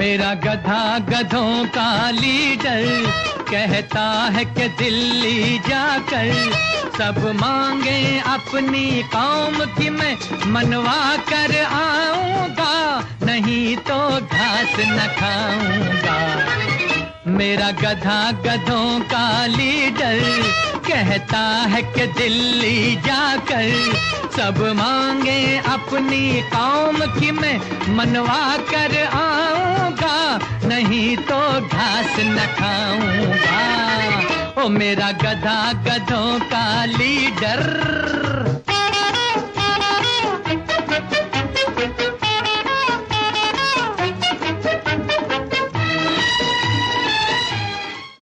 मेरा गधा गधों का लीडर कहता है कि दिल्ली जाकर सब मांगे अपनी कौम की मैं मनवा कर आऊँगा, नहीं तो घास न खाऊँगा। मेरा गधा गधों का लीडर कहता है कि दिल्ली जाकर सब मांगे अपनी कौम की मैं मनवा कर आऊँगा नहीं तो घास न खाऊँगा। ओ मेरा गधा गधों का लीडर।